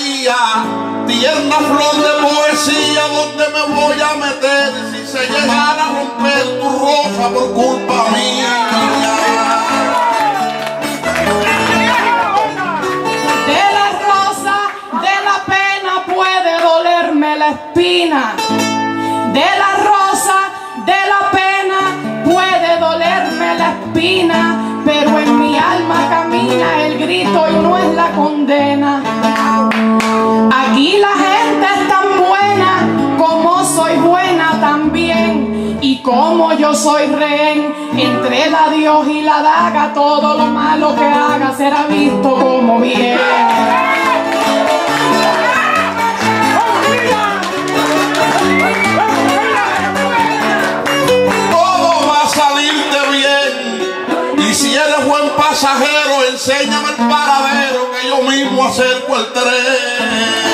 melodía, tierna flor de poesía, ¿dónde me voy a meter. Si se llegara a romper tu rosa por culpa mía? de la rosa, de la pena puede dolerme la espina. De la rosa de la pena puede dolerme la espina pero en mi alma camina el grito y no es la condena. Aquí la gente es tan buena como soy buena también y como yo soy rehén entre la Dios y la daga todo lo malo que haga será visto como bien. Todo va a salirte bien y si eres buen pasajero enséñame el paradero que yo mismo acerco el tren.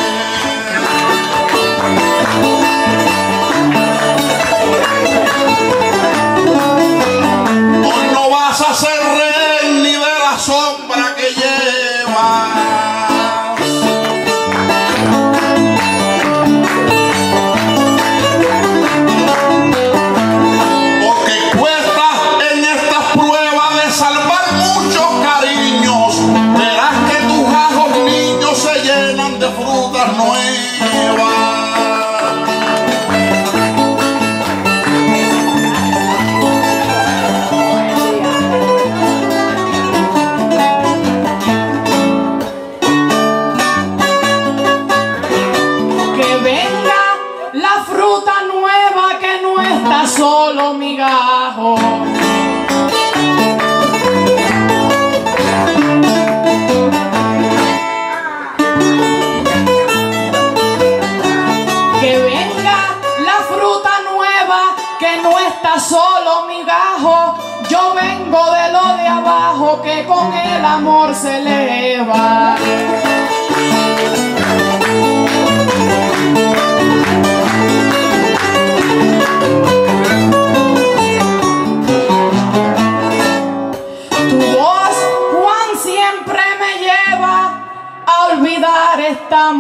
Esta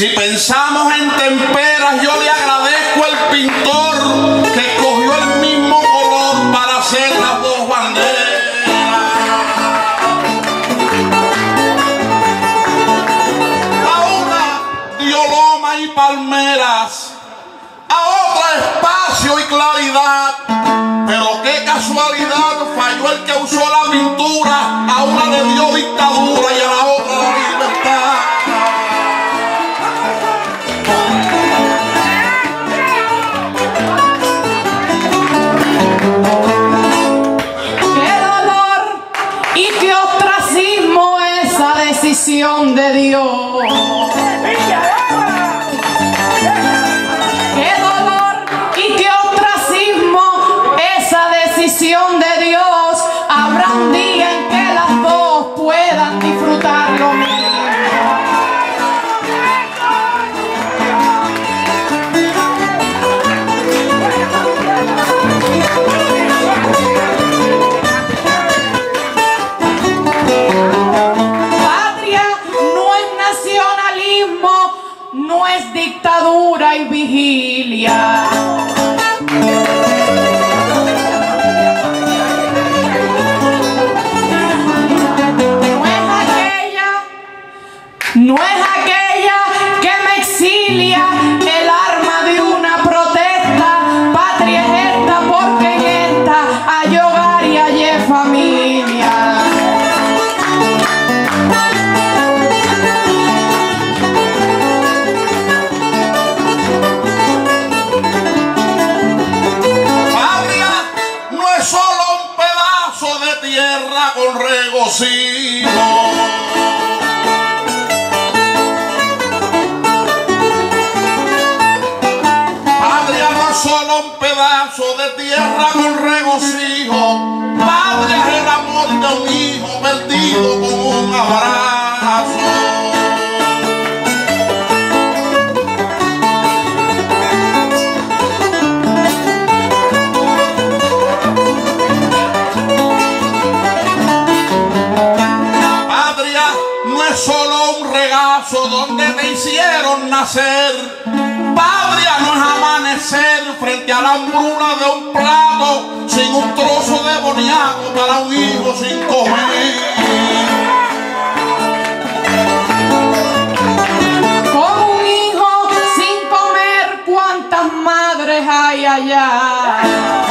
Si pensamos en temperas, yo le agradezco al pintor que cogió el mismo color para hacer las dos banderas. A una dio loma y palmeras, a otra espacio y claridad. Pero qué casualidad, falló el que usó la pintura, a una le dio dictadura y a la otra. bendición de Dios. placer. Padre, a no amanecer frente a la hambruna de un plato sin un trozo de boniaco para un hijo sin comer. Como un hijo sin comer, cuántas madres hay allá.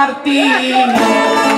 Martínez.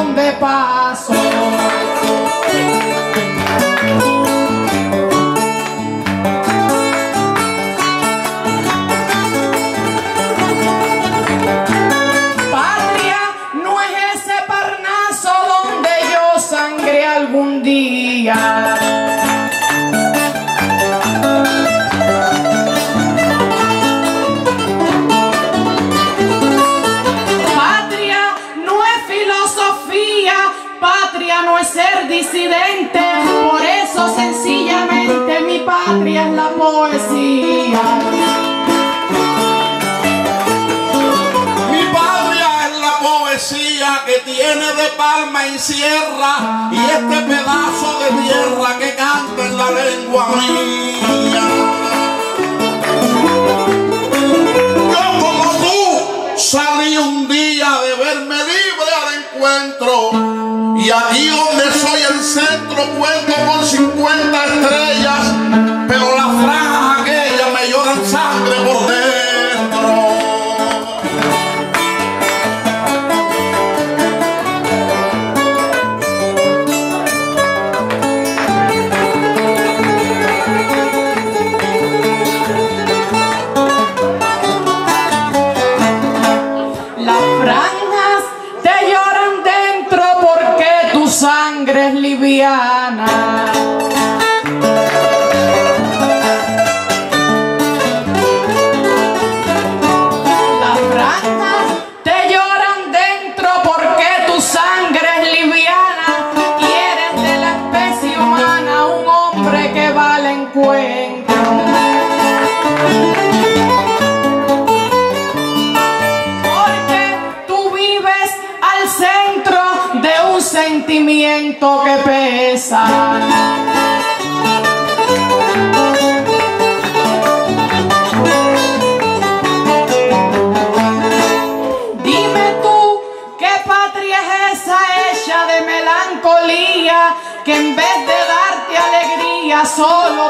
donde paso. Tiene de palma y sierra y este pedazo de tierra que canta en la lengua mía. Yo como tú salí un día de verme libre al encuentro y aquí donde soy el centro cuento con 50 estrellas,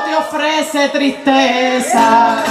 te ofrece tristeza.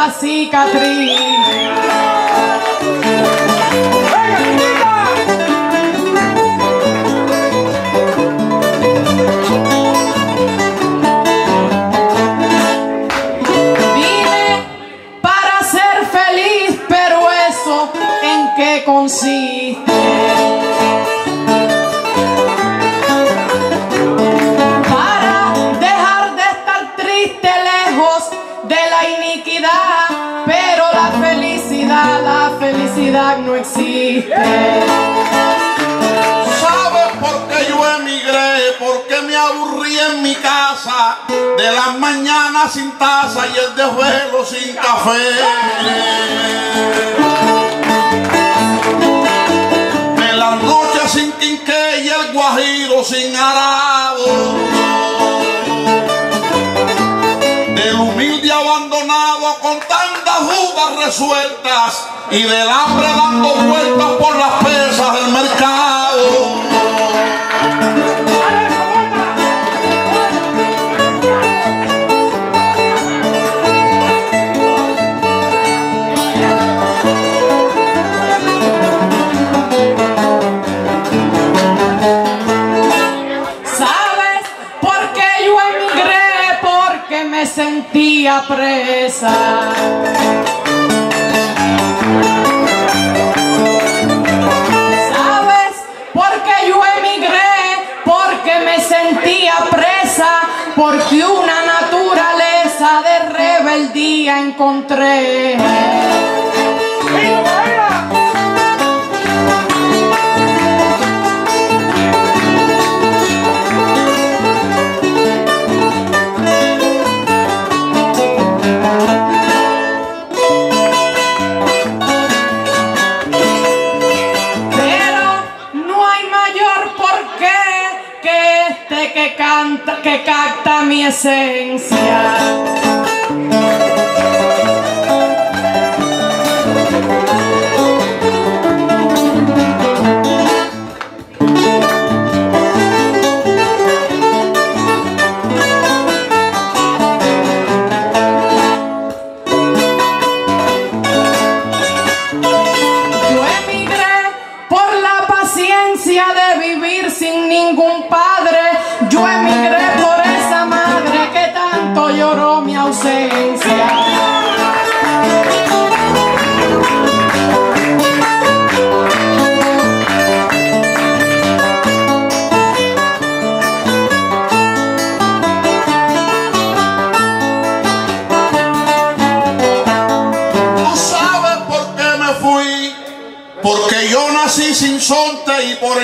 La cicatriz. Vine para ser feliz, pero eso en qué consiste. De las mañanas sin taza y el desvelo sin café. De las noches sin quinqué y el guajiro sin arado. Del humilde abandonado con tantas dudas resueltas y del hambre dando vueltas por las pesas del mercado. presa. ¿Sabes por qué yo emigré? Porque me sentía presa, porque una naturaleza de rebeldía encontré. que capta mi esencia.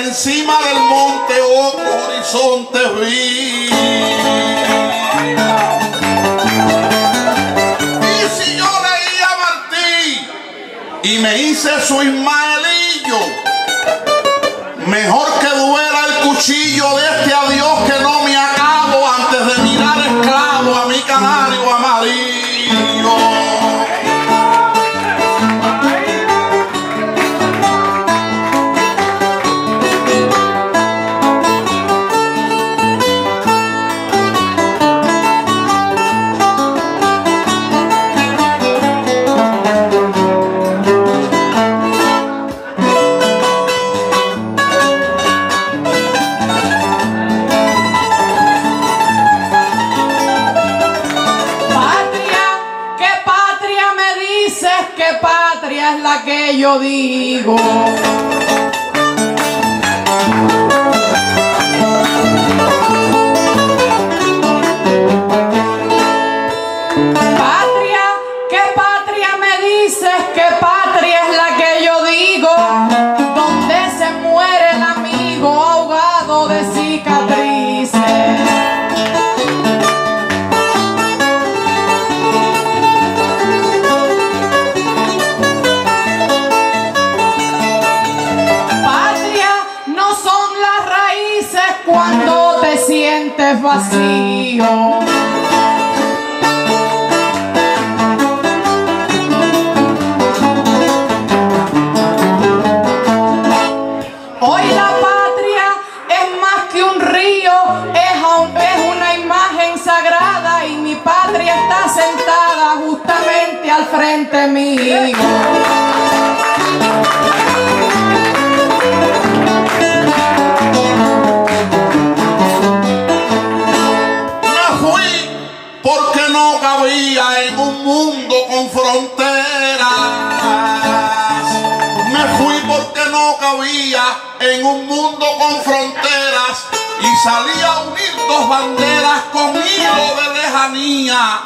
encima del monte, oh horizonte vi. Y si yo leía a Martí y me hice su imagen, que patria es la que yo digo. vacío. mía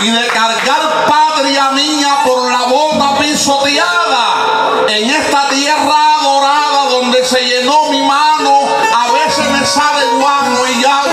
y de cargar patria mía por la bomba pisoteada en esta tierra dorada donde se llenó mi mano, a veces me sale guano y ya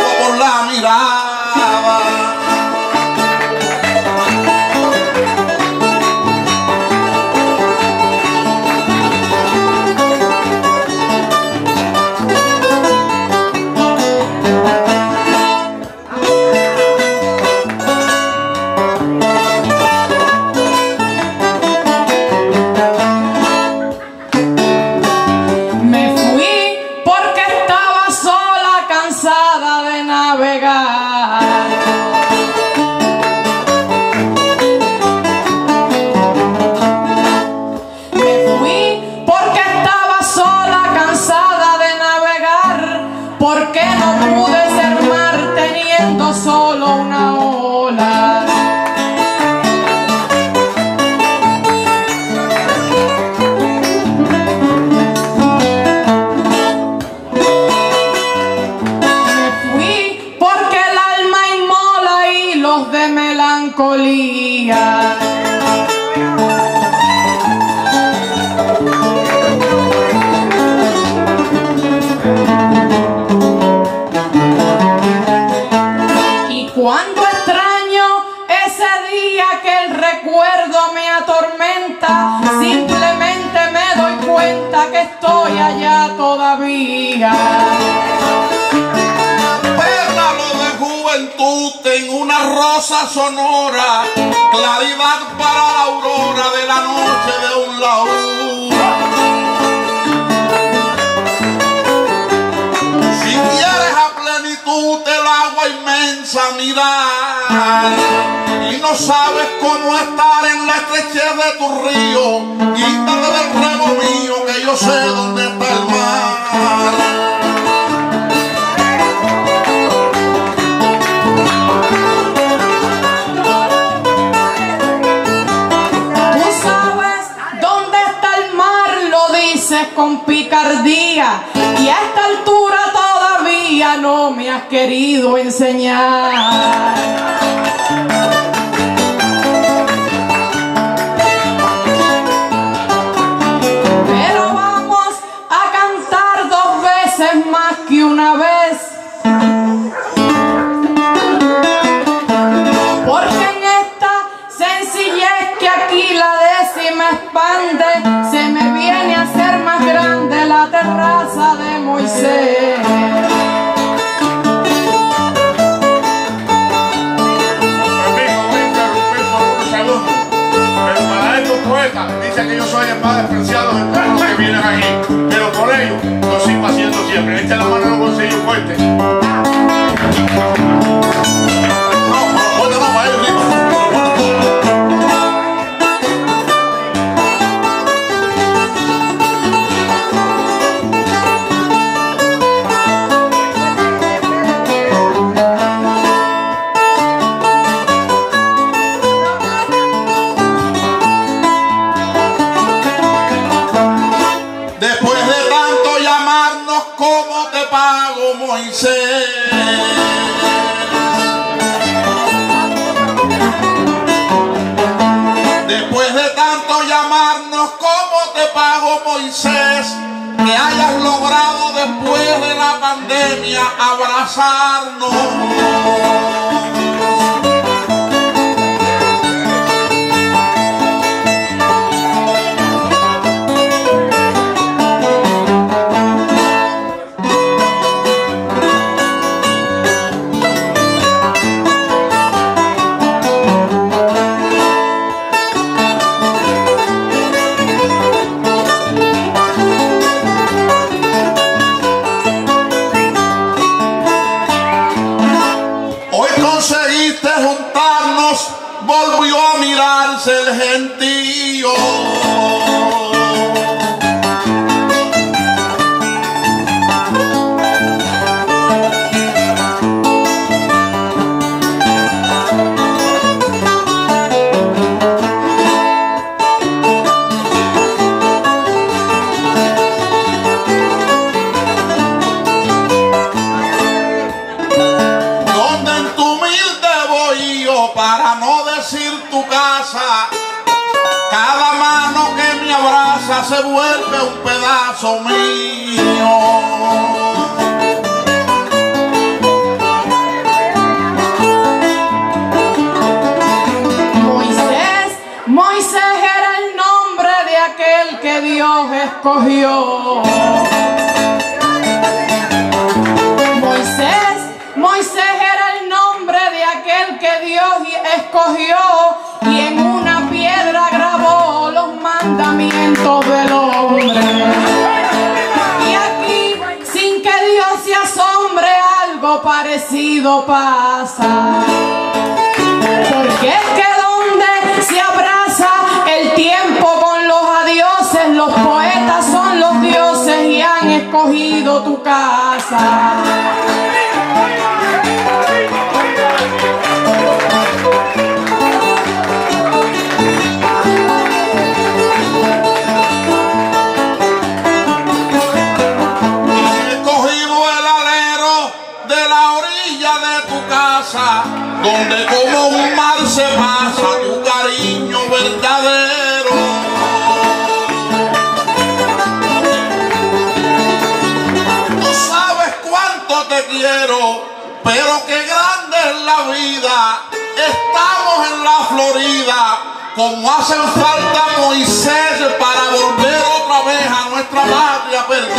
sonora, claridad para la aurora de la noche de un laúd. Si quieres a plenitud el agua inmensa mirar y no sabes cómo estar en la estrechez de tu río, quítate del remo mío que yo sé dónde está el mar. con picardía y a esta altura todavía no me has querido enseñar.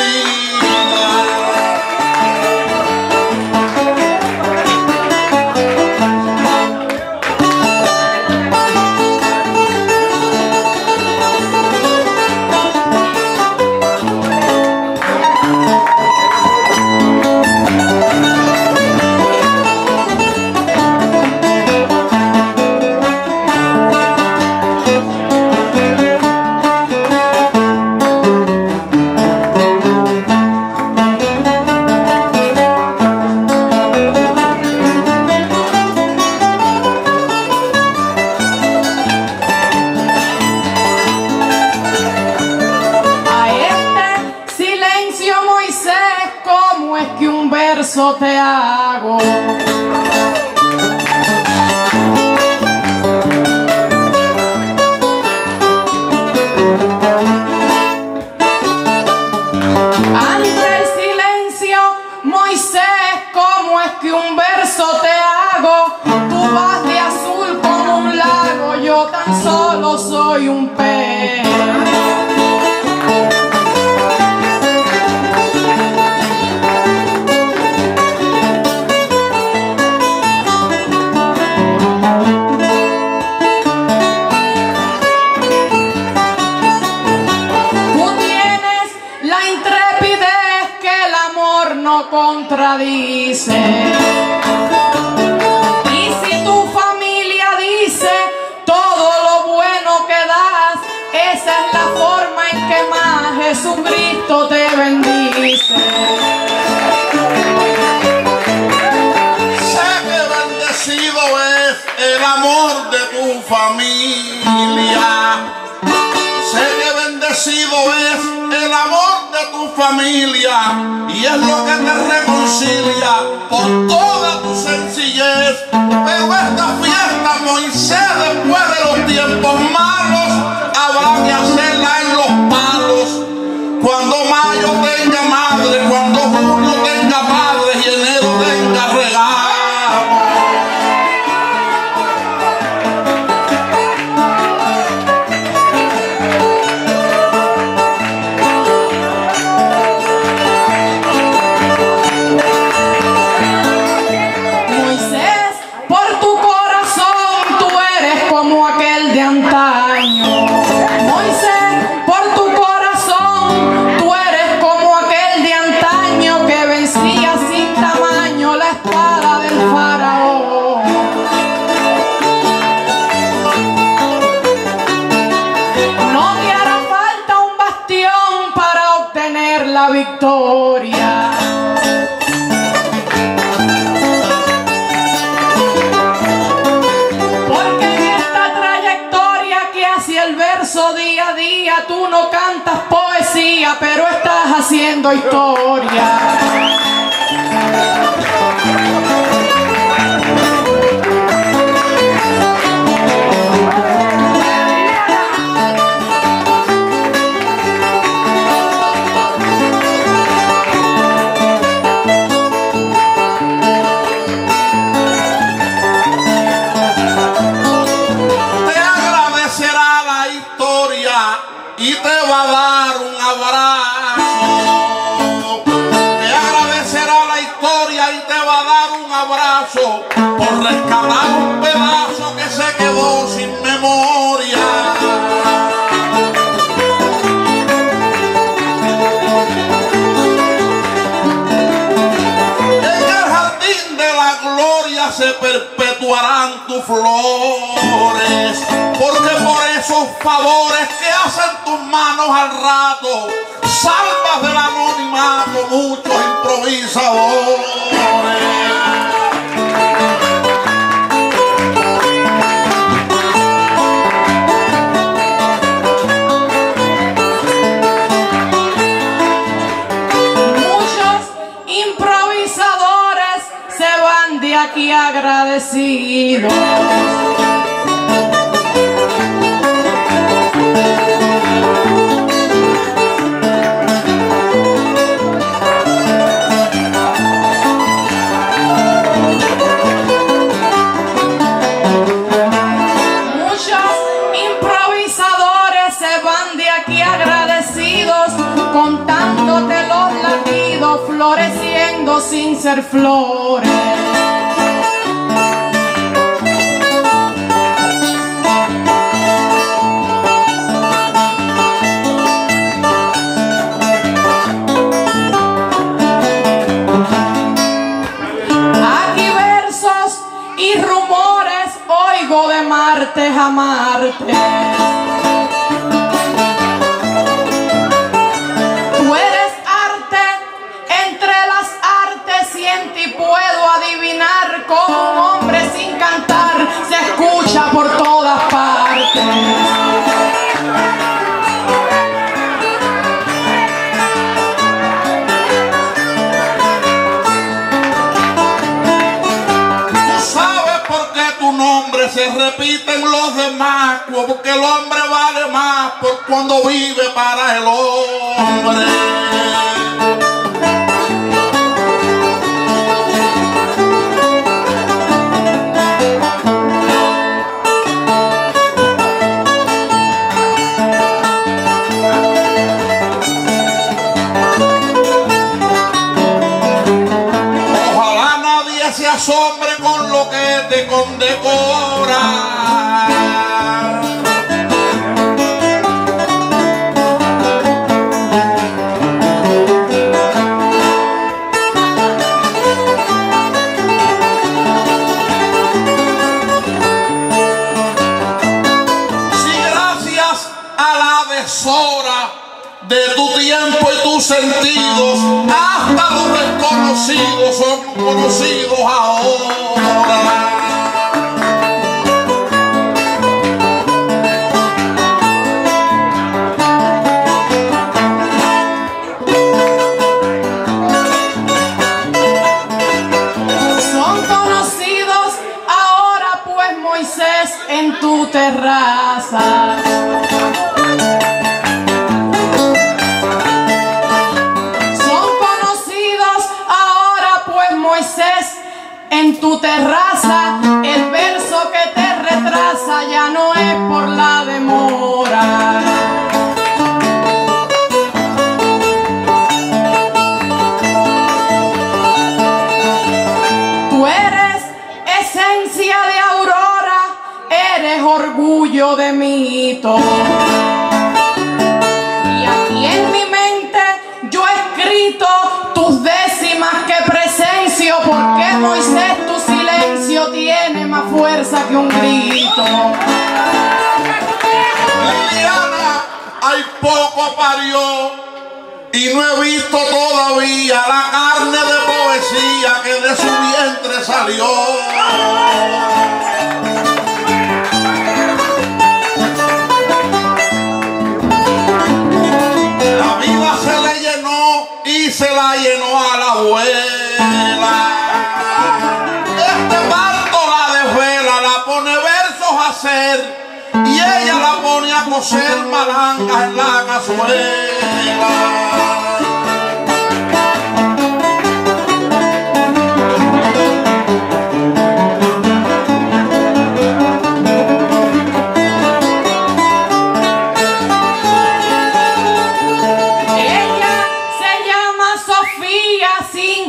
Yeah. se perpetuarán tus flores, porque por esos favores que hacen tus manos al rato, salvas del anonimato muchos improvisadores. Agradecidos, muchos improvisadores se van de aquí agradecidos contándote los latidos floreciendo sin ser flores. amarte. Nombre se repite en los demás, porque el hombre vale más por cuando vive para el hombre. Ojalá nadie se asombre con lo que te condecora. Son terraza. El verso que te retrasa ya no es por la que un grito. Liliana, hay poco parió y no he visto todavía la carne de poesía que de su vientre salió. A coser malangas en la cazuela.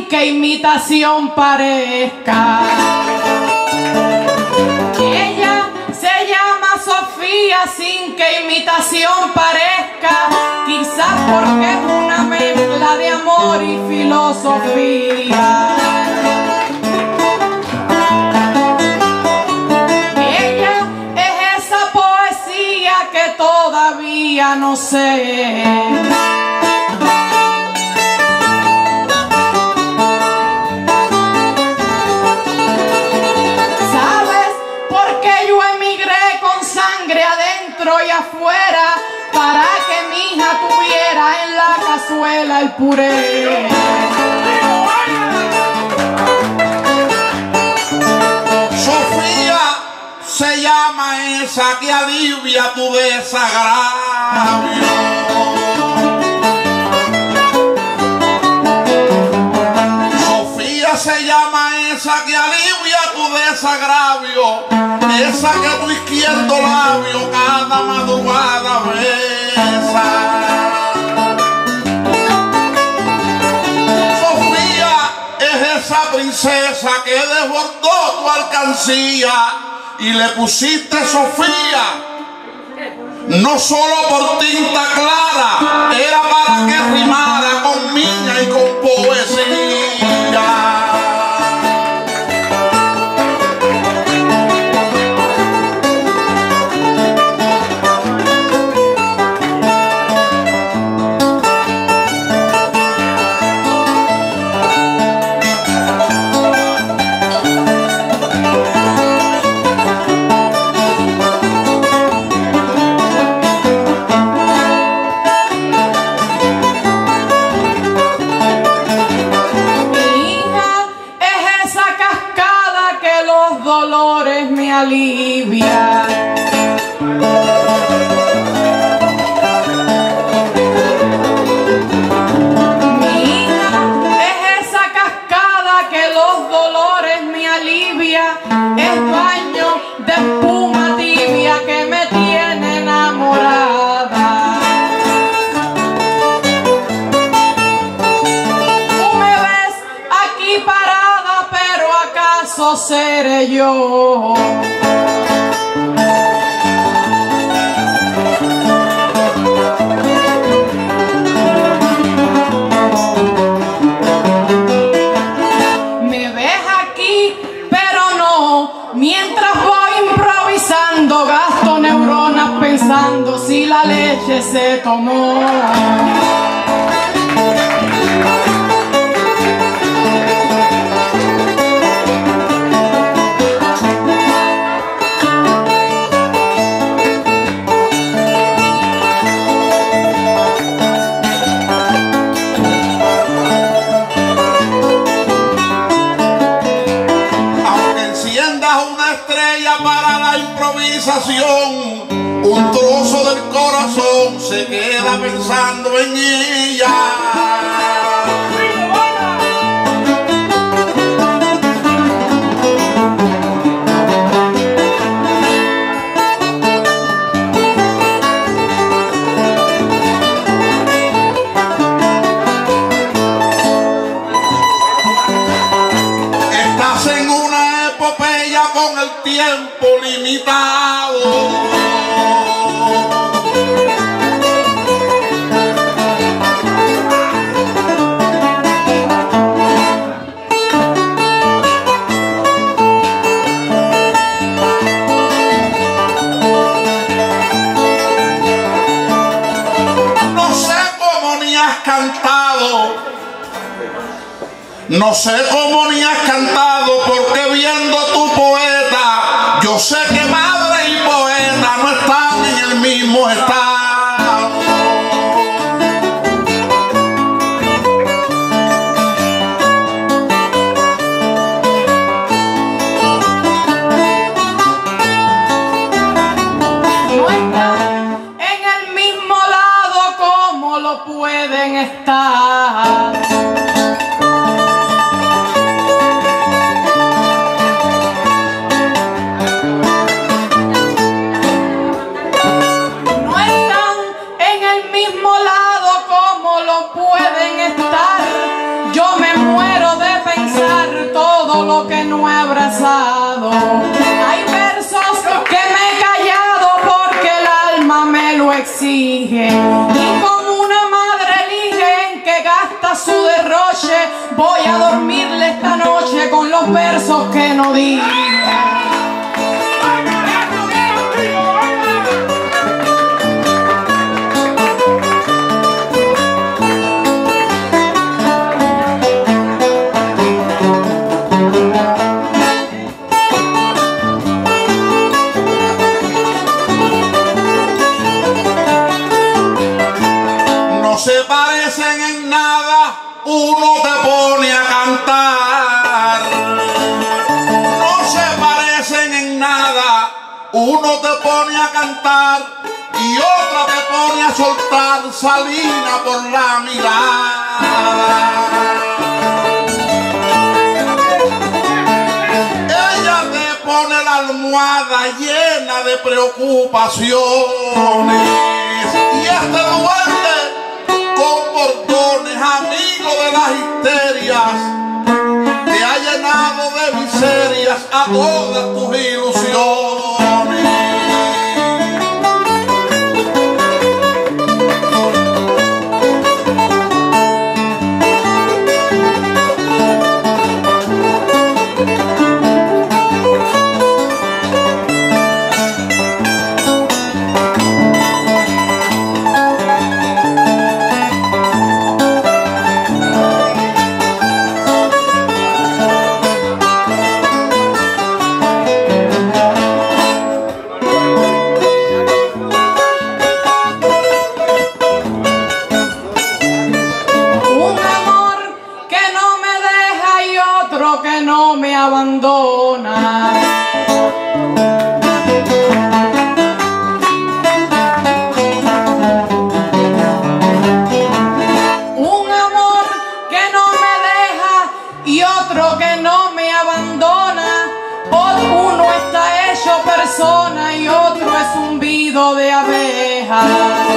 Que imitación parezca. Parezca. Quizás porque es una mezcla de amor y filosofía. Ella es esa poesía que todavía no sé. El puré. Sofía se llama esa que alivia tu desagravio. Sofía se llama esa que alivia tu desagravio, esa que tu izquierdo labio cada madrugada besa. Princesa que desbordó tu alcancía y le pusiste Sofía. No solo por tinta clara, era para que rimara con niña y con poesía. Alivia. Mi hija es esa cascada que los dolores me alivia. Es baño de espuma tibia que me tiene enamorada. Tú me ves aquí parada, pero acaso seré yo. せとも。Un trozo del corazón se queda pensando en ella. No sé cómo ni has cantado, porque viendo tu poeta, yo sé que madre y poeta no están en el mismo estado. Y otra te pone a soltar salina por la mirada. Ella te pone la almohada llena de preocupaciones y este duende con bordones, amigo de las histerias, te ha llenado a todas tus ilusiones. Otro que no me abandona. Uno está hecho persona y otro es un vido de abeja.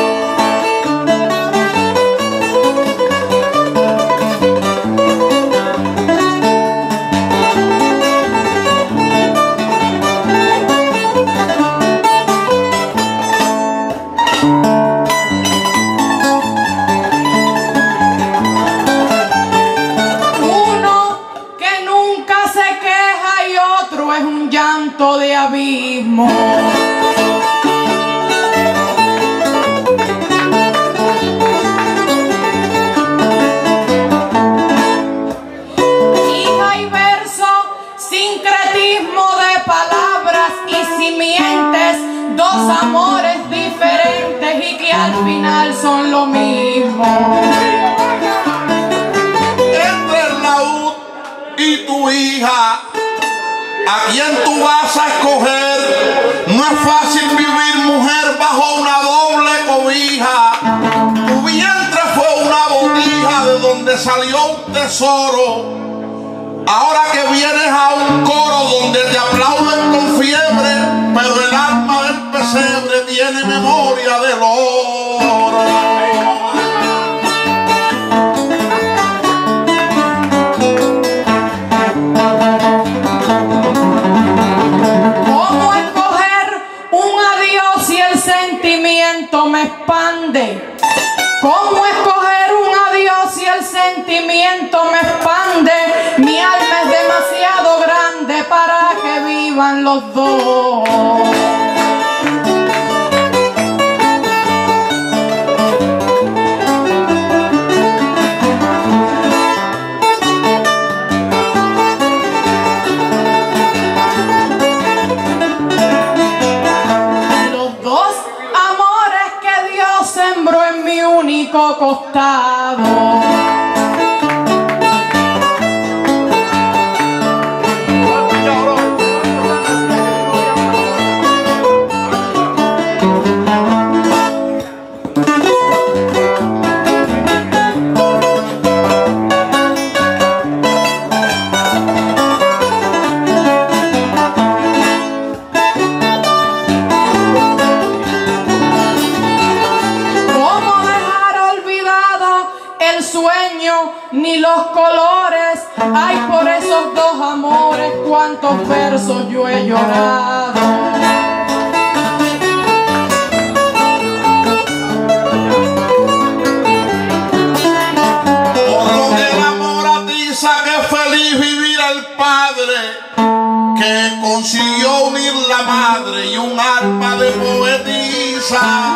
Escoger. No es fácil vivir mujer bajo una doble cobija. Tu vientre fue una botija de donde salió un tesoro. Ahora que vienes a un coro donde te aplauden con fiebre, pero el alma del pesebre tiene memoria del oro. Vivan los dos. Llorado. Por lo que el amor atiza que feliz vivir el padre que consiguió unir la madre y un alma de poetisa.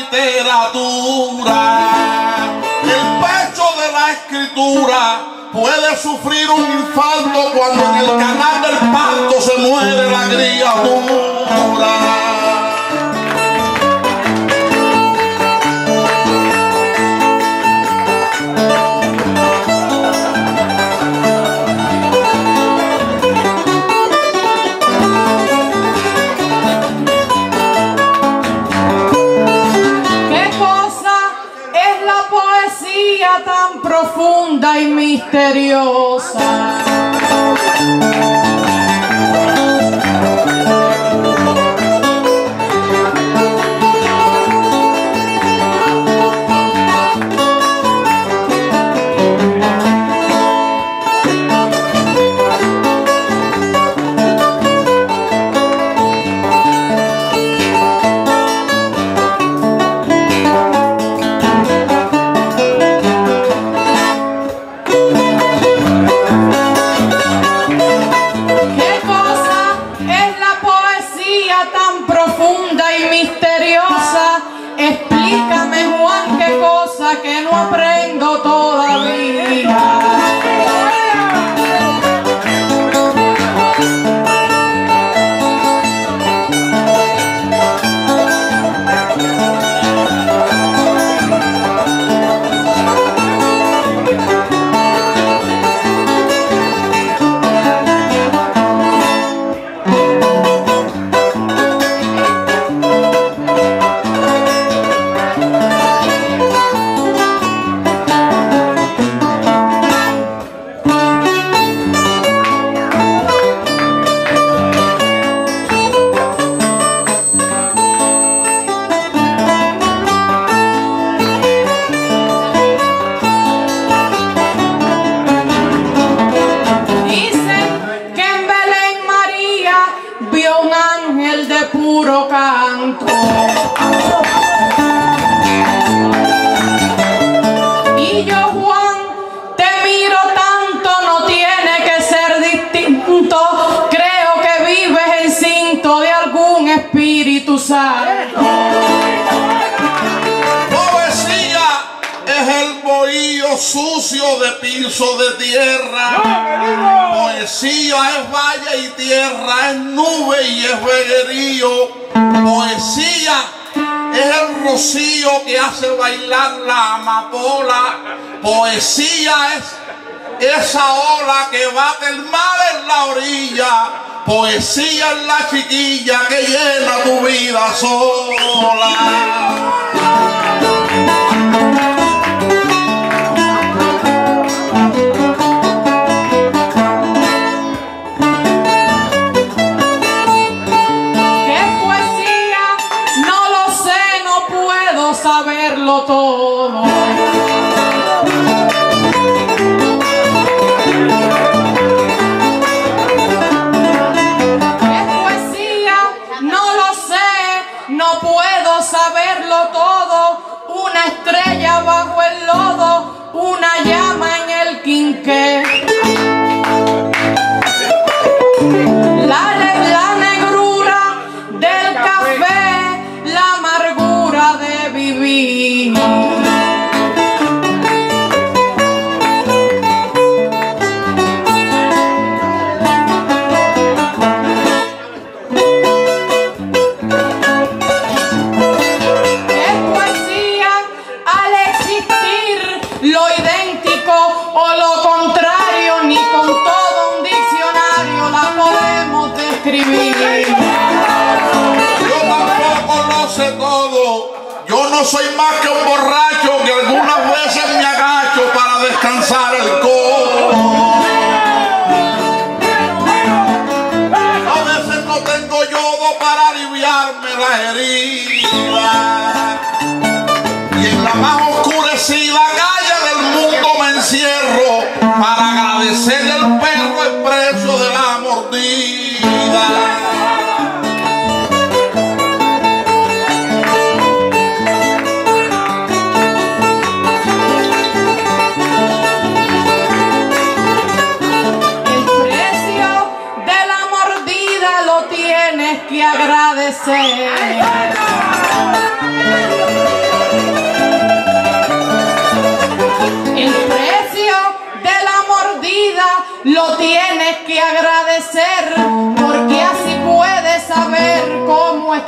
literatura. El pecho de la escritura puede sufrir un infarto cuando en el canal del parto se muere la criatura. y misteriosa. Poesía es valle y tierra, es nube y es veguerío. Poesía es el rocío que hace bailar la amapola. Poesía es esa ola que bate el mar en la orilla. Poesía es la chiquilla que llena tu vida sola. Soy más que un borracho que algunas veces me agacho para descansar el codo. A veces no tengo yodo para aliviarme la herida. Y en la más oscurecida calle del mundo me encierro para agradecerle al perro expreso de la mordida.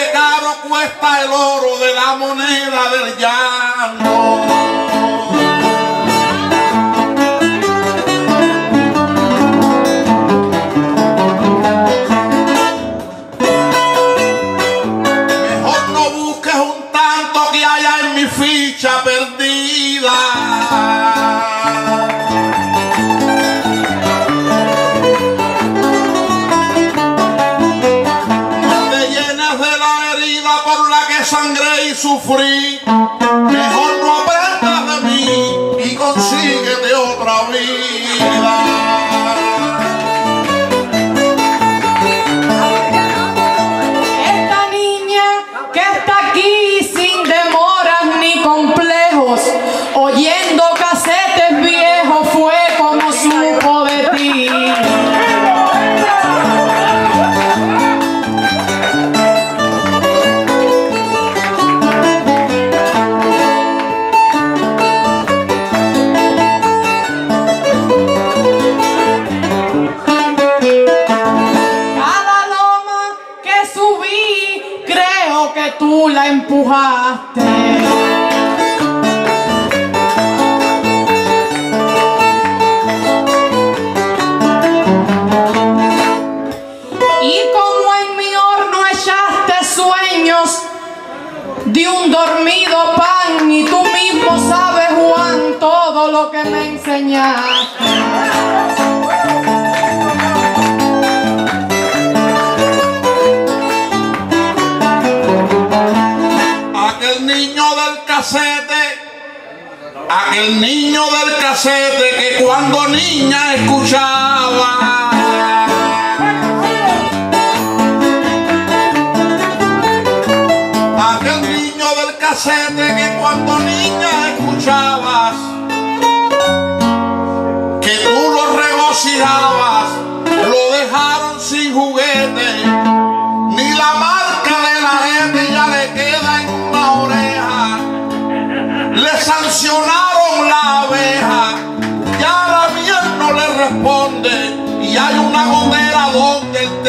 porque caro cuesta el oro de la moneda del llano. Aquel niño del casete que cuando niña escuchaba.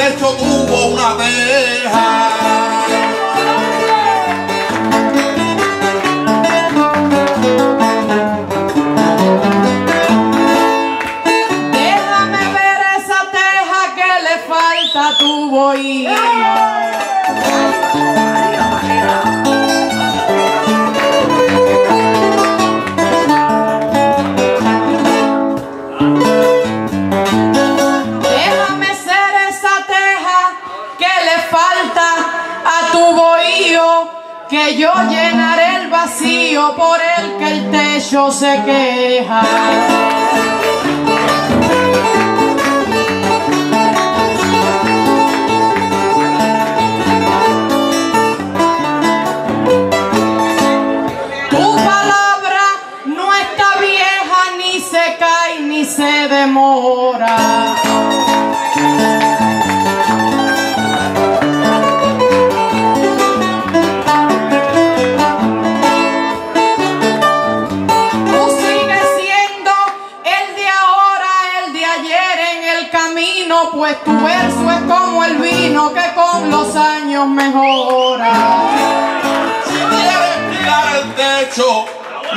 Techo tuvo una teja. Déjame ver esa teja que le falta tu bohío. Por el que el techo se queja. Tu verso es como el vino que con los años mejora. Si quieres mirar el techo,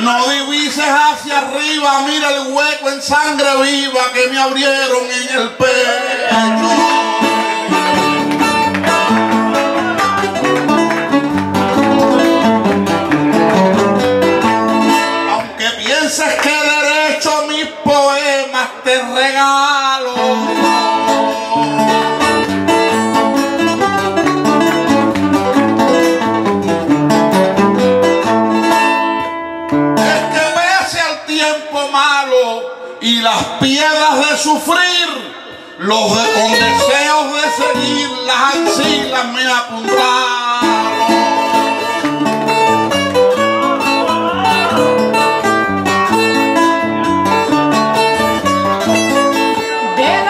no divises hacia arriba, mira el hueco en sangre viva que me abrieron en el pecho. Sufrir, los con deseos de seguir las axilas me apuntaron. De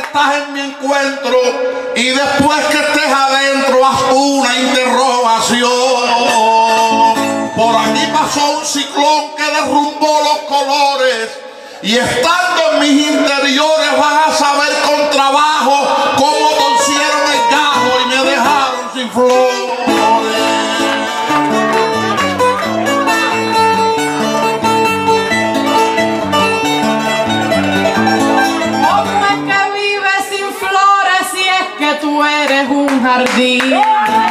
estás en mi encuentro y después que estés adentro haz una interrogación. Por aquí pasó un ciclón que derrumbó los colores y estando en mis interiores vas a saber con trabajo cómo torcieron el gajo y me dejaron sin flores. Eres un jardín?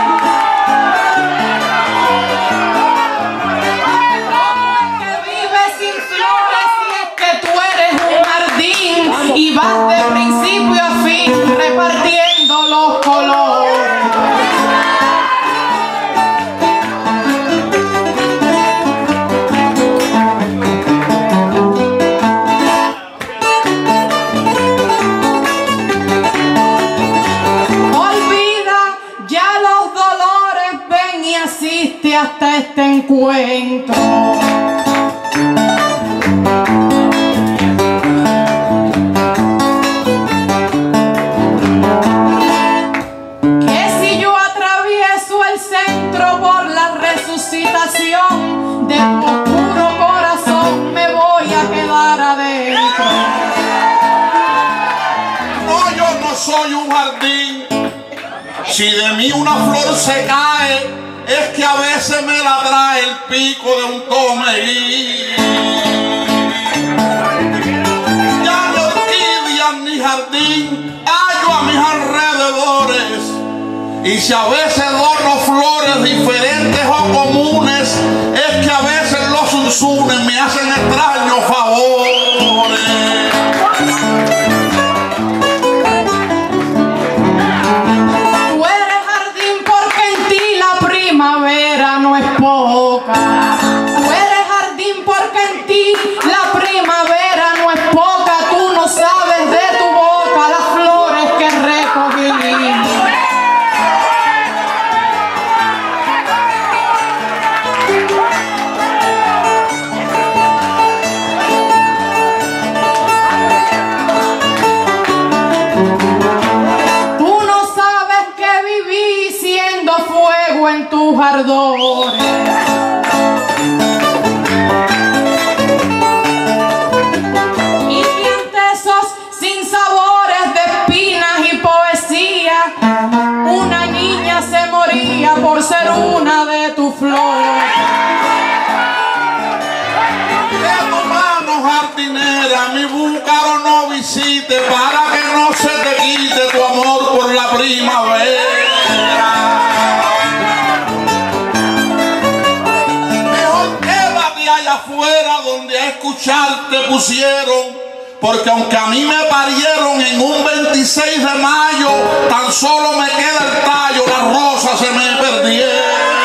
una flor se cae, es que a veces me la el pico de un tomerí. Ya no orquídeas ni jardín hallo a mis alrededores. Y si a veces dono flores diferentes o comunes, es que a veces los unsunes me hacen extraños favores. luchar te pusieron. Porque aunque a mí me parieron en un 26 de mayo, tan solo me queda el tallo, las rosas se me perdieron.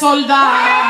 soldado.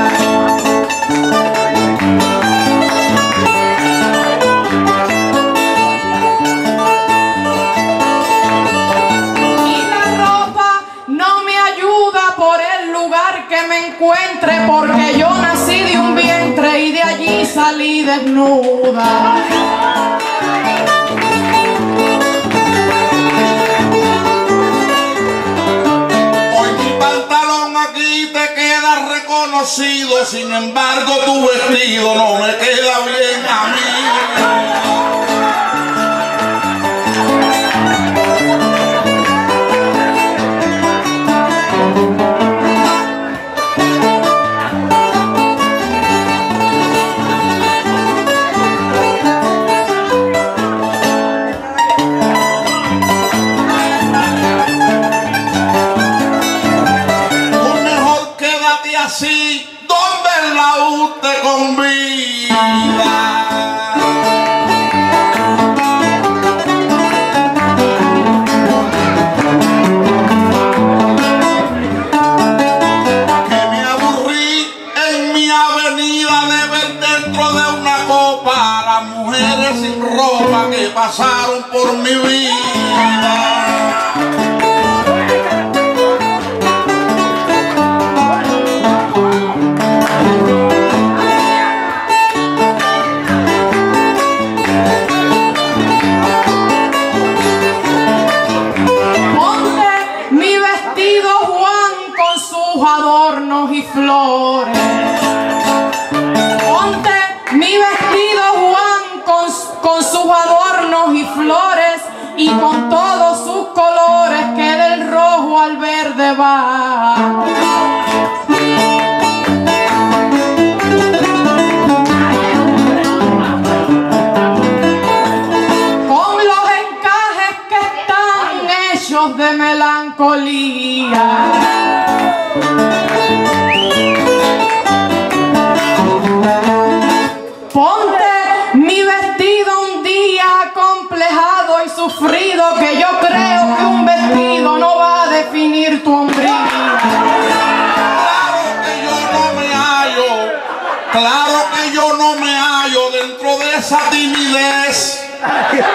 desnuda. Hoy mi pantalón aquí te queda reconocido, sin embargo tu vestido no me queda bien a mí.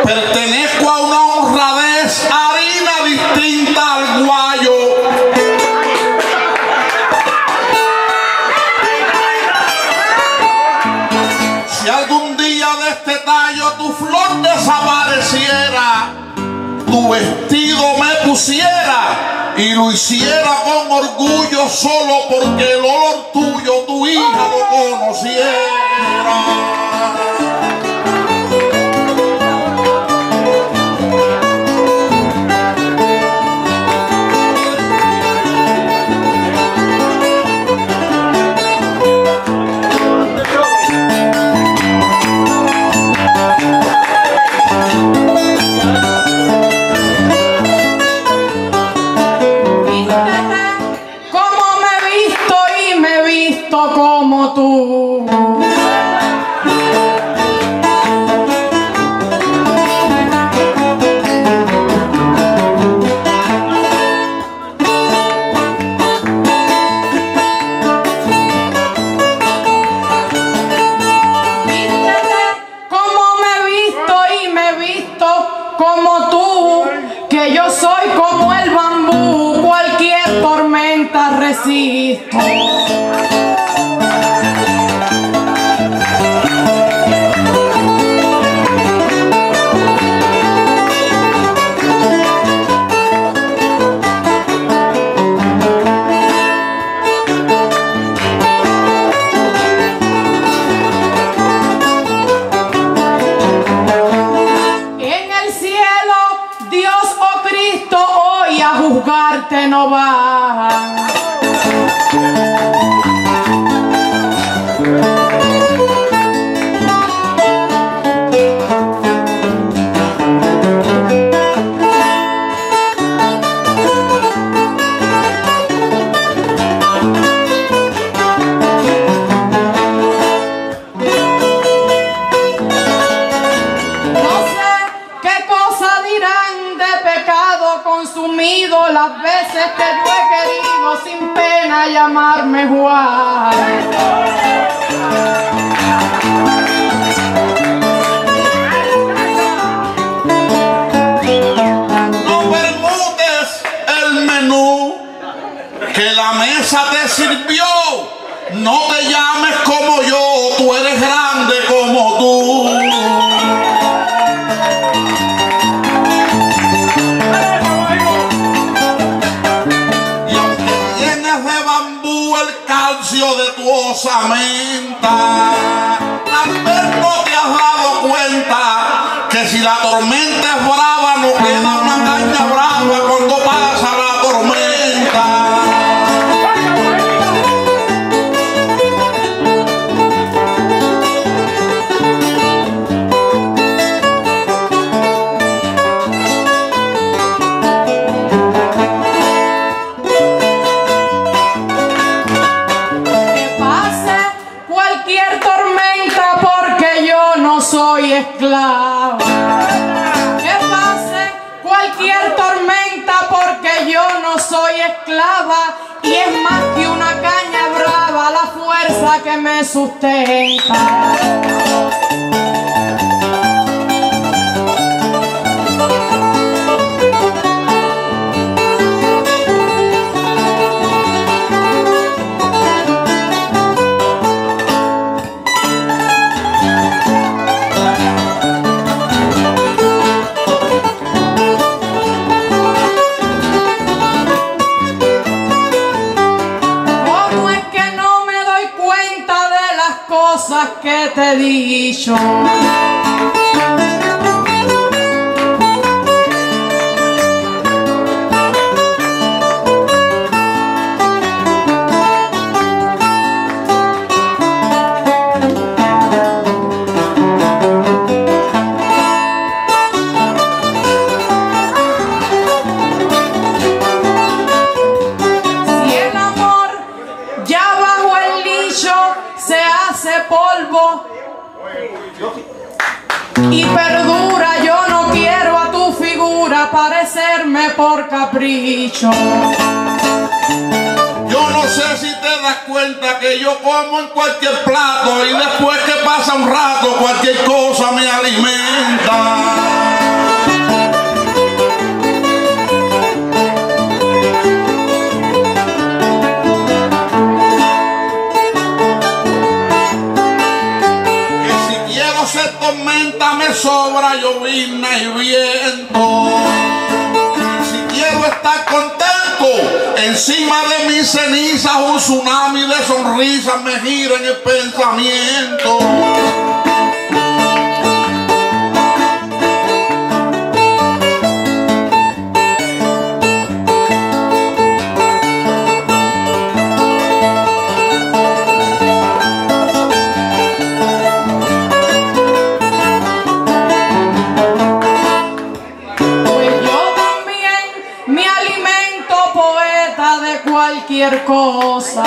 Pertenezco a una honradez harina distinta al guayo. Si algún día de este tallo tu flor desapareciera, tu vestido me pusiera y lo hiciera con orgullo solo porque el olor tuyo, tu hija lo conociera. La tormenta es brava, no queda una caña brava cuando pasa la tormenta. Que cualquier tormenta porque yo no soy esclava. Y es más que una caña brava la fuerza que me sustenta. Te dicho? Yo no sé si te das cuenta que yo como en cualquier plato y después que pasa un rato cualquier cosa me alimenta. Que si quiero ser tormenta me sobra llovizna y viento. Estar contento, encima de mis cenizas un tsunami de sonrisas me gira en el pensamiento. Cualquier cosa.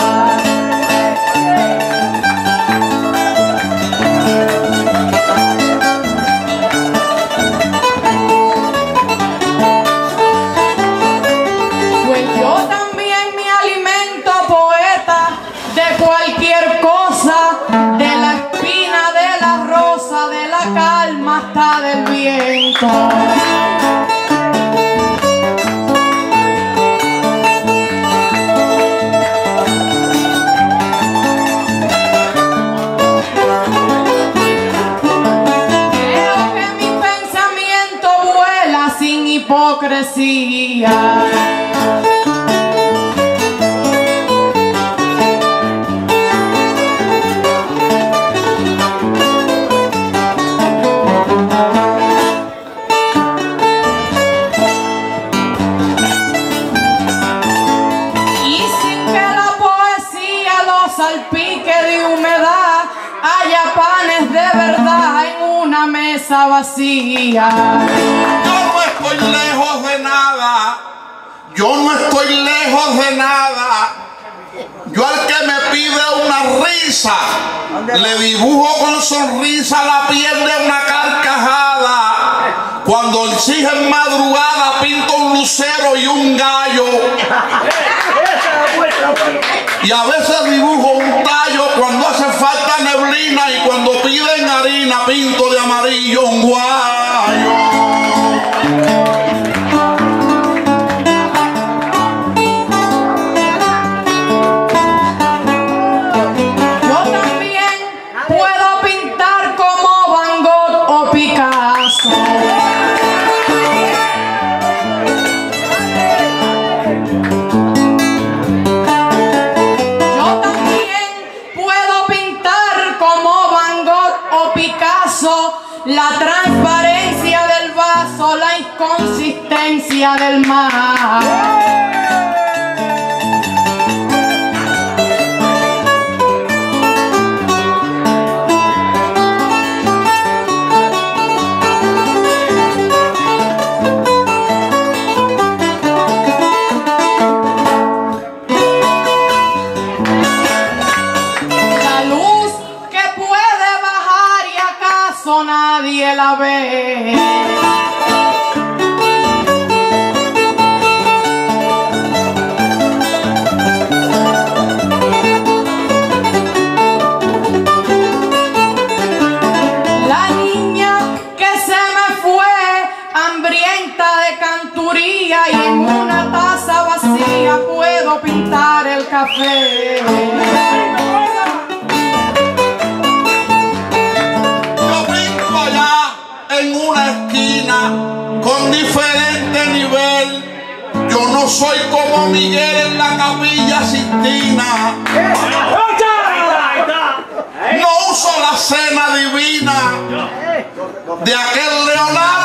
Yo no estoy lejos de nada. Yo no estoy lejos de nada. Yo al que me pide una risa, le dibujo con sonrisa la piel de una carcajada. Cuando exige en madrugada, pinto un lucero y un gallo. Y a veces dibujo un tallo cuando hace falta neblina y cuando piden harina, pinto de amarillo un guayo. Yo soy como Miguel en la capilla Sistina. No uso la cena divina de aquel Leonardo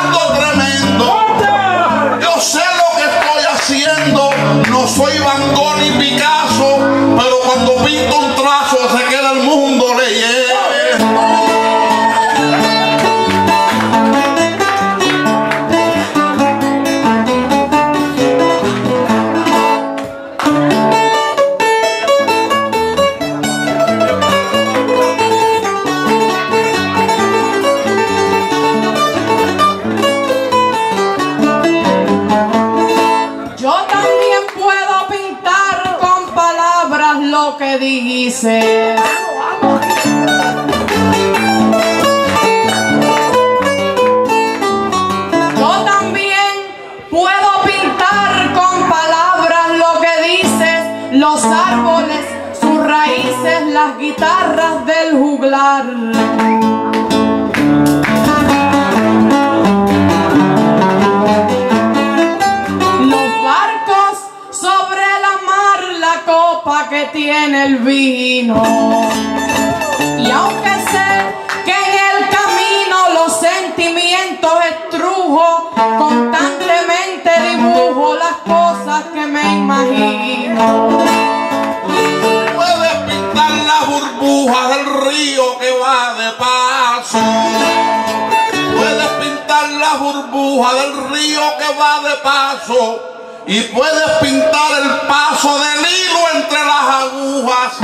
Y puedes pintar el paso del hilo entre las agujas.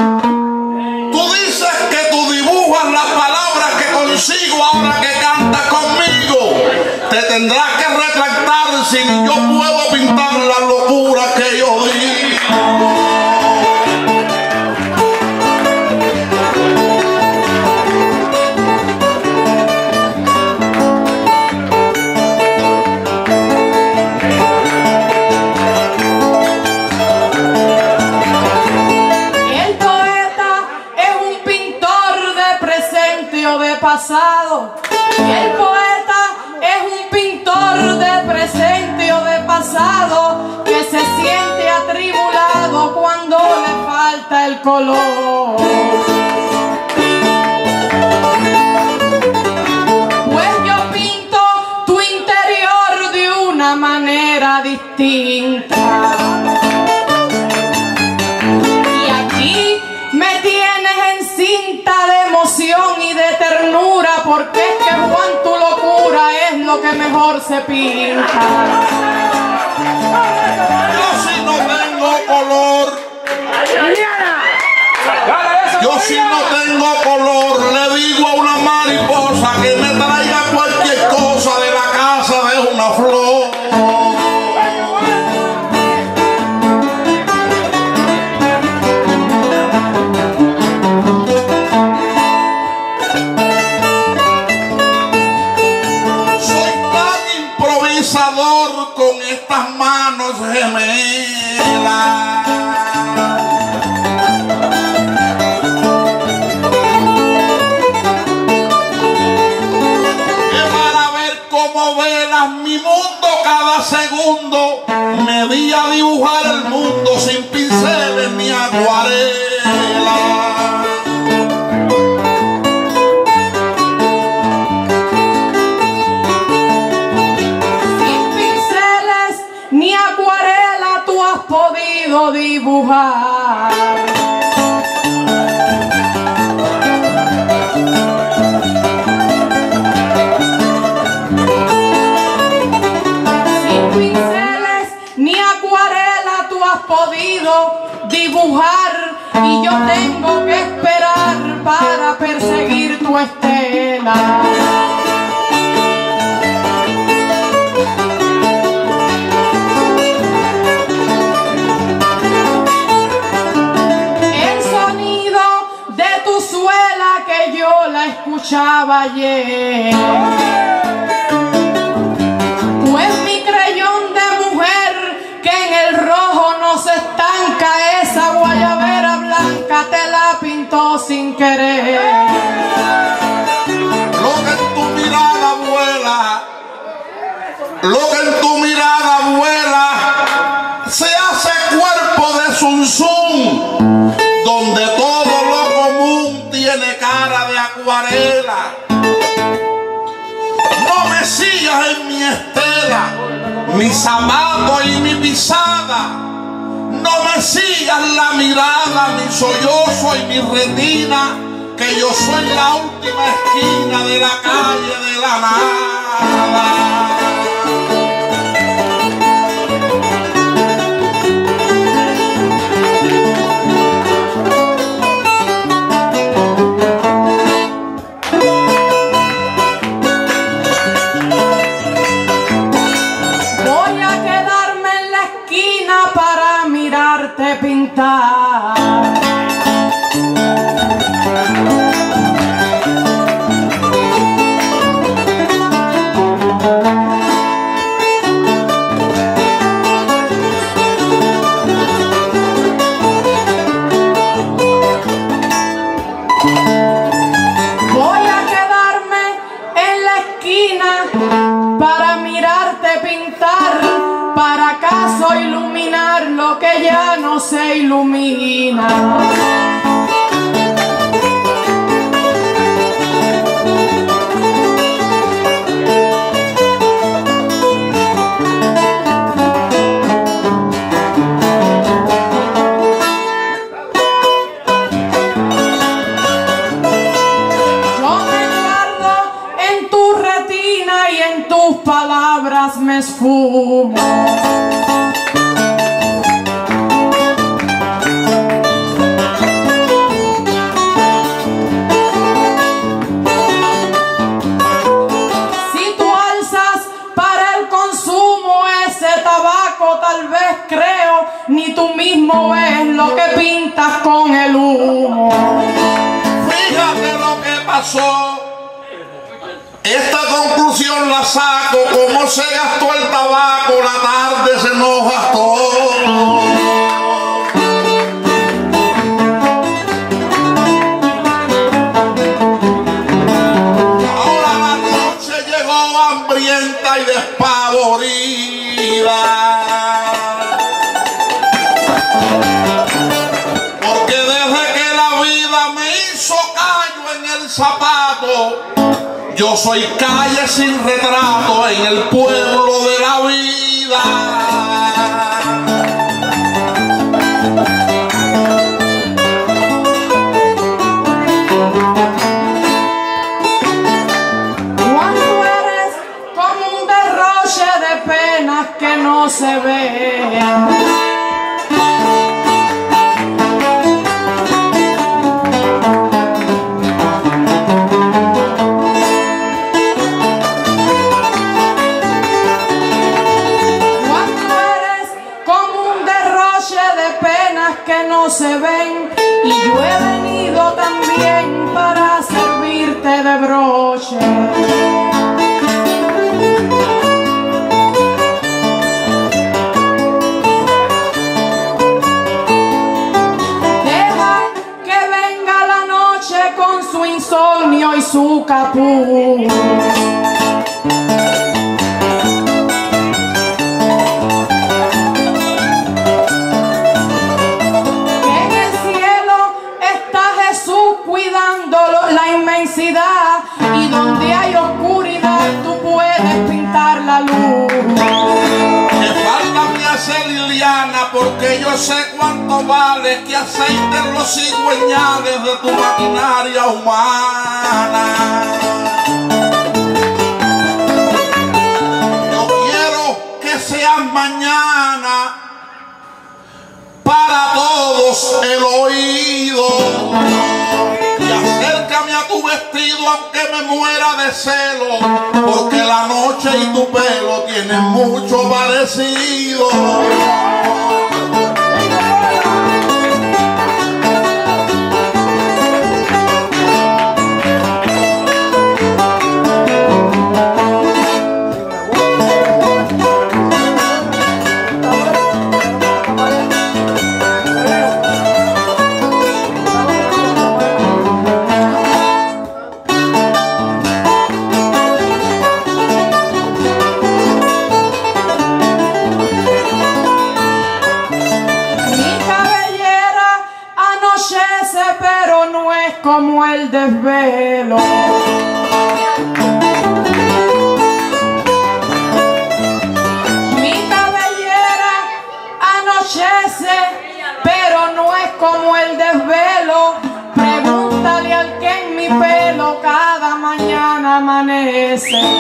Tú dices que tú dibujas las palabras que consigo ahora que cantas conmigo. Te tendrás que retractar si yo presente o de pasado. El poeta es un pintor de presente o de pasado que se siente atribulado cuando le falta el color. Pues yo pinto tu interior de una manera distinta. Mejor se pinta. Yo si no tengo color. Yo si no tengo color, le digo a una mariposa que me traiga cualquier cosa de la casa de una flor. El sonido de tu suela que yo la escuchaba ayer. Pues mi creyón de mujer que en el rojo no se estanca esa guayabera blanca te la pintó sin querer. mi zapato y mi pisada. No me sigas la mirada, mi sollozo y mi retina, que yo soy la última esquina de la calle de la nada.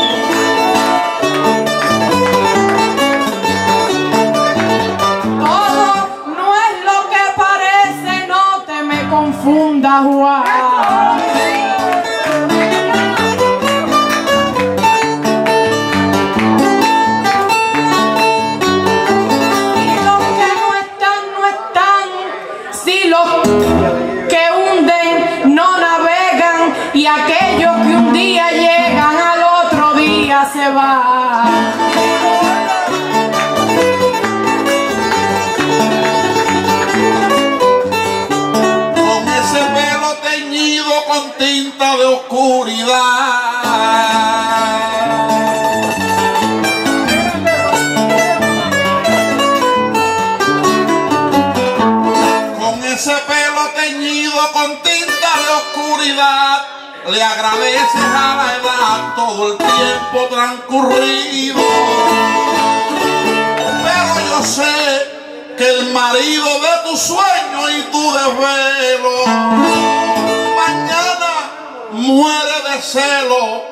Thank you. agradeces a la edad todo el tiempo transcurrido. Pero yo sé que el marido de tu sueño y tu desvelo mañana muere de celo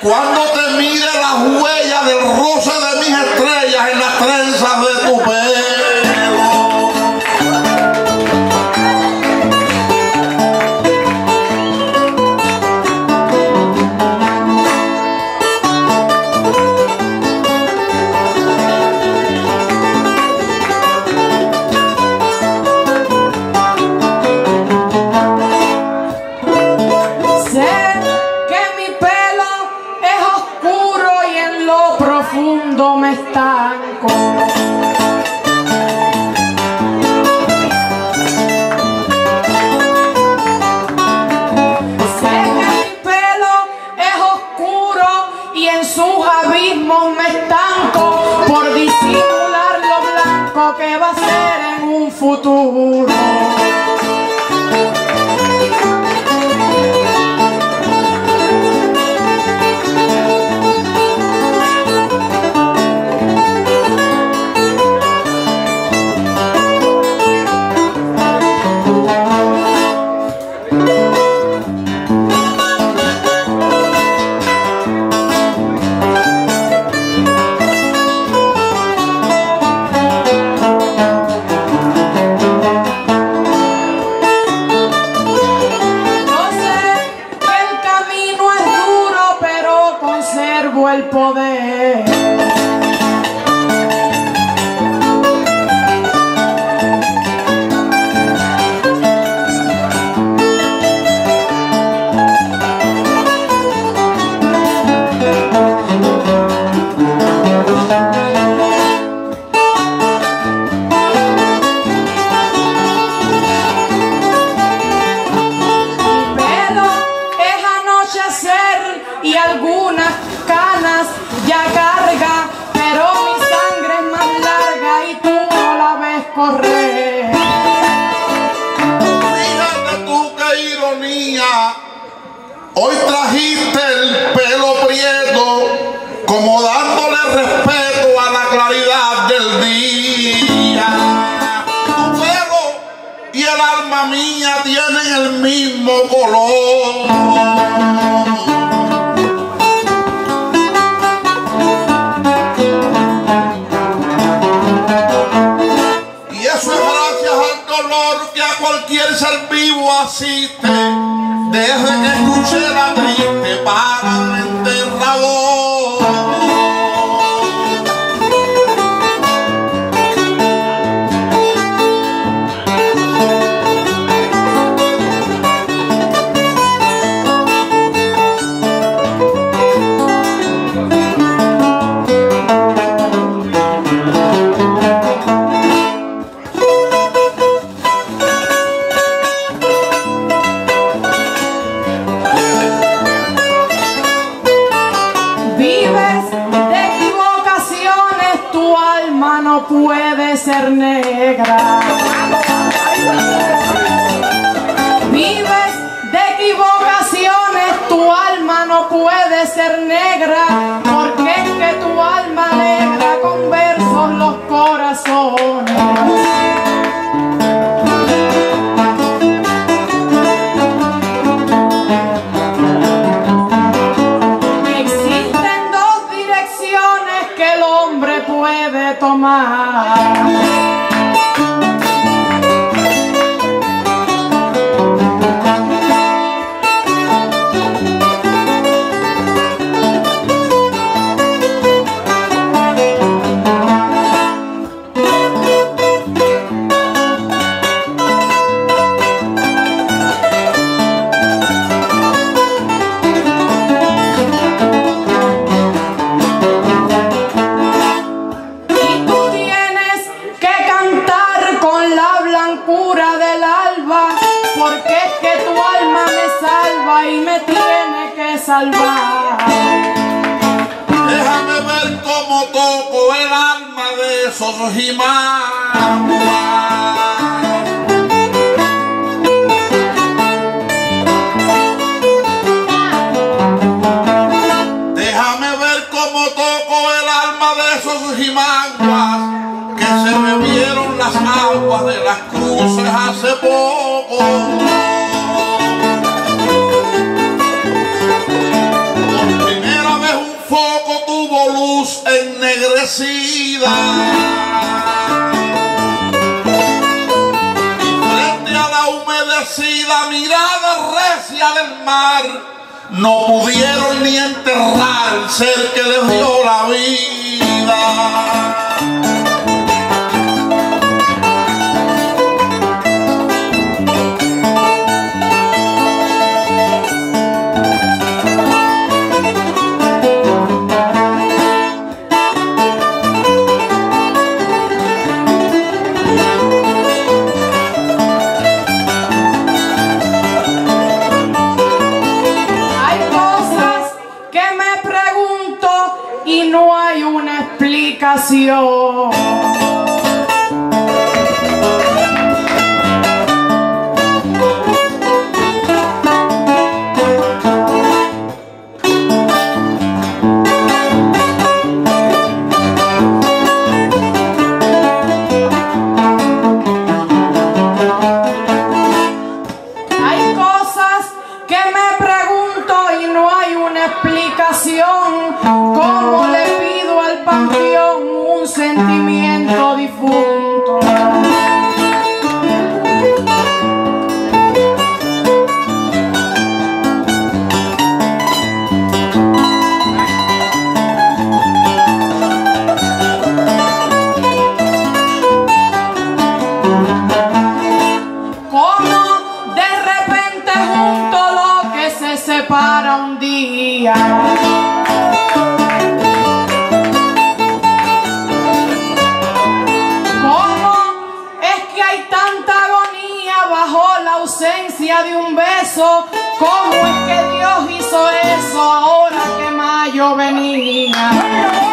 cuando te mire las huellas del roce de mis estrellas en las trenzas de tu pelo. tu existe, deje que escuche la triste para ¿Cómo es que Dios hizo eso ahora que mayo venía?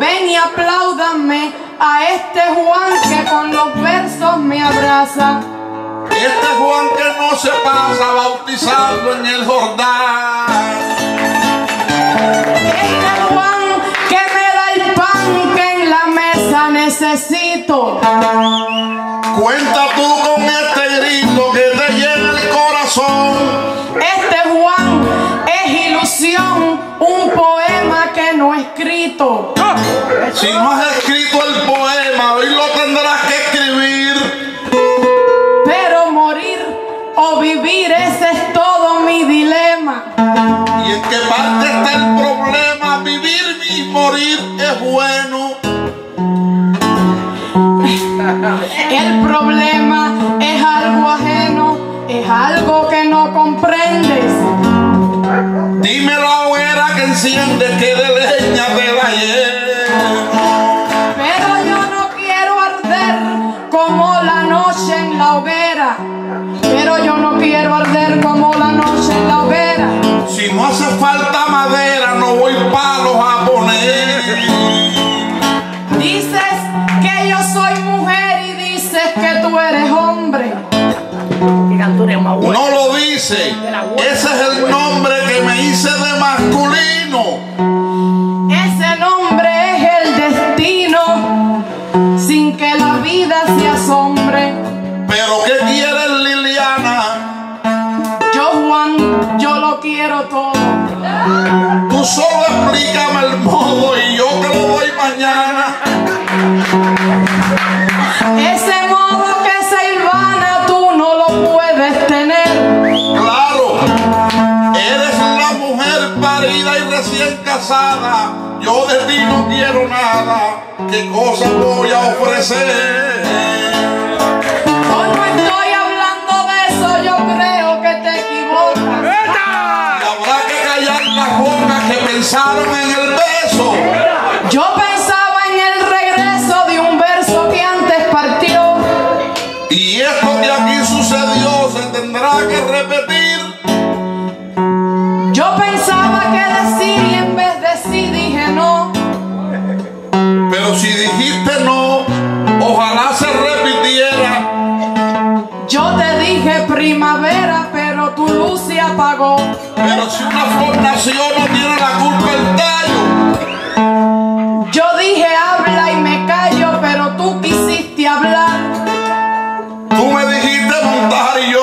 Ven y apláudanme a este Juan que con los versos me abraza. Este Juan que no se pasa bautizando en el Jordán. Este Juan que me da el pan que en la mesa necesito. Cuenta tú con este grito que te llena el corazón. Este Juan es ilusión, escrito. Si no has escrito el poema, hoy lo tendrás que escribir. Pero morir o vivir, ese es todo mi dilema. ¿Y en qué parte está el problema? Vivir y morir es bueno. El problema es algo ajeno, es algo que no comprendes. Dime la hoguera que enciende que de leña lleno. Pero yo no quiero arder como la noche en la hoguera. Pero yo no quiero arder como la noche en la hoguera. Si no hace falta madera, no voy palos a poner. Dices que yo soy mujer y dices que tú eres hombre. No lo dice. Ese es el nombre que me hice de masculino. Tú solo explícame el modo y yo te lo doy mañana. Ese modo que Silvana tú no lo puedes tener. Claro, eres la mujer parida y recién casada. Yo de ti no quiero nada. ¿Qué cosa voy a ofrecer? Pensaron en el beso. Yo pensaba en el regreso de un verso que antes partió. Y esto que aquí sucedió se tendrá que repetir. Yo pensaba que decir y en vez de sí dije no. Pero si dijiste no, ojalá se repitiera. Yo te dije primavera, pero tu luz se apagó. Pero si una flor nació, no tiene la culpa el tallo. Yo dije habla y me callo, pero tú quisiste hablar. Tú me dijiste montar y yo